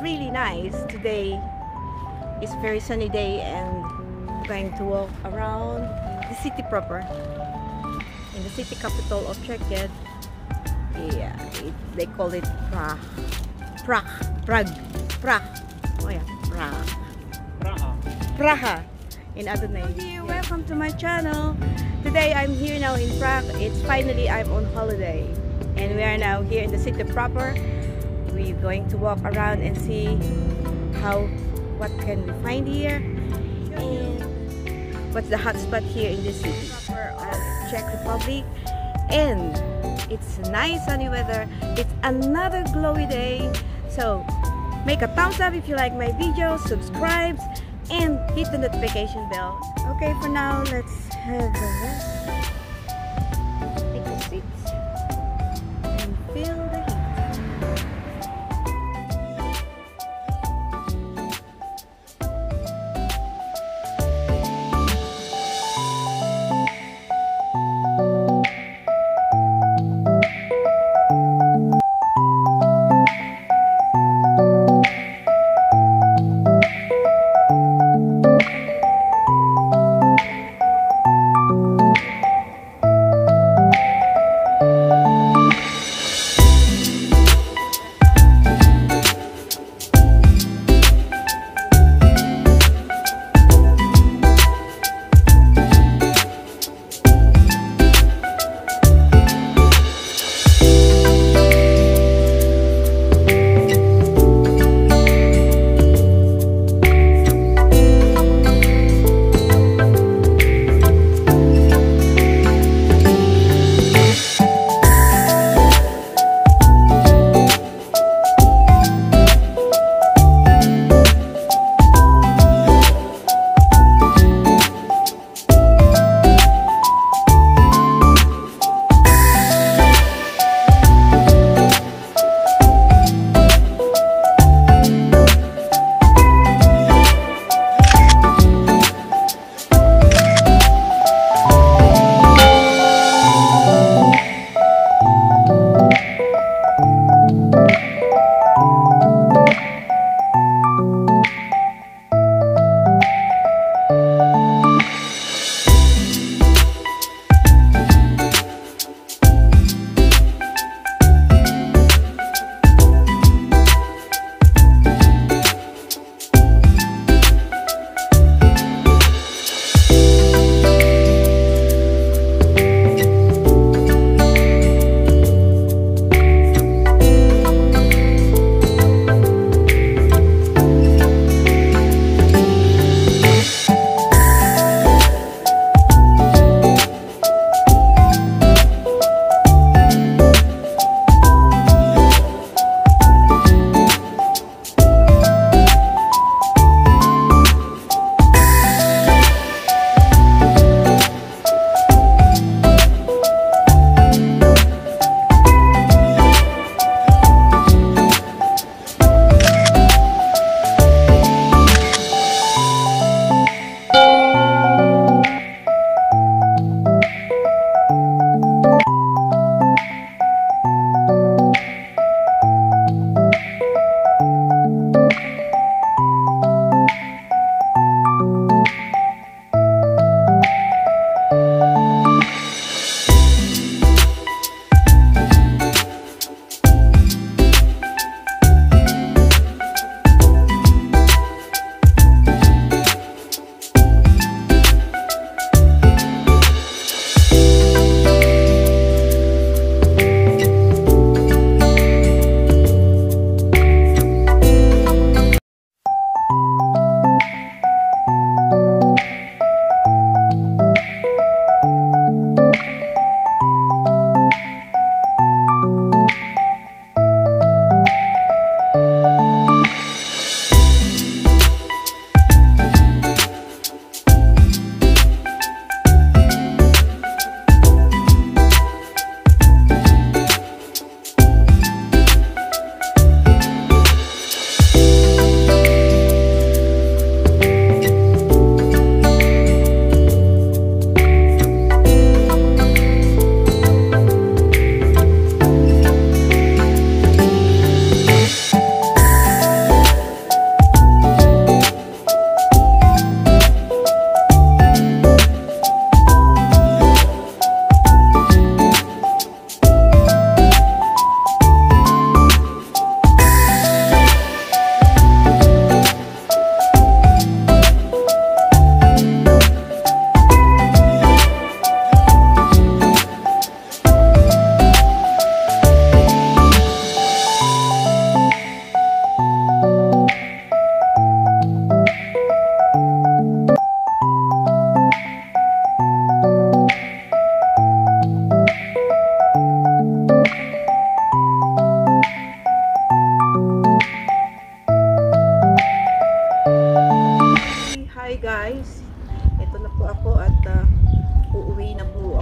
really nice. Today is very sunny day and I'm going to walk around the city proper. In the city capital of Czechia. Yeah, it, they call it Prague. Prague. Prague. Prague. Oh yeah, Prague. Praha. Praha in other names. Hello, welcome to my channel. Today I'm here now in Prague. It's finally I'm on holiday and we are now here in the city proper. We're going to walk around and see how what can we find here and what's the hot spot here in the city Czech Republic and it's nice sunny weather. It's another glowy day. So make a thumbs up if you like my video, subscribe and hit the notification bell. Okay, for now, let's have a rest.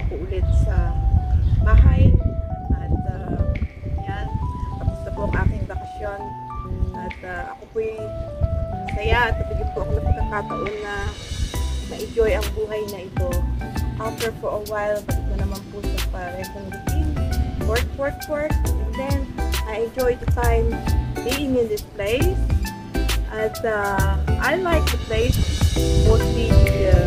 Ako ulit sa bahay. At uh, yan, tapos na po ang aking bakasyon. At uh, ako po saya at nabigyan po ako ng pagkakataon na na-enjoy ang buhay na ito. After for a while, balik na naman po sa parehong routine work, work, work. And then I enjoy the time being in this place. And uh, I like the place mostly the, uh,